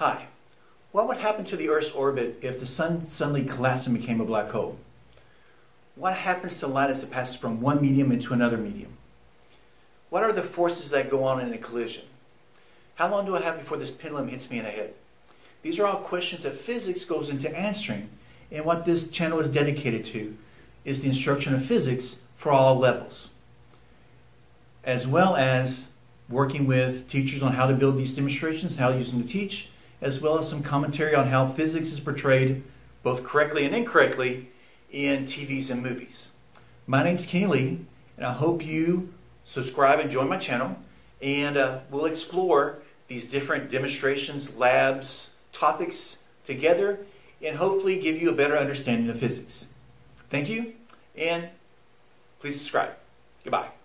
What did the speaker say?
Hi. What would happen to the Earth's orbit if the Sun suddenly collapsed and became a black hole? What happens to light as it passes from one medium into another medium? What are the forces that go on in a collision? How long do I have before this pendulum hits me in the head? These are all questions that physics goes into answering, and what this channel is dedicated to is the instruction of physics for all levels, as well as working with teachers on how to build these demonstrations, how to use them to teach, as well as some commentary on how physics is portrayed both correctly and incorrectly in TVs and movies. My name is Kenny Lee, and I hope you subscribe and join my channel, and uh, we'll explore these different demonstrations, labs, topics together, and hopefully give you a better understanding of physics. Thank you, and please subscribe. Goodbye.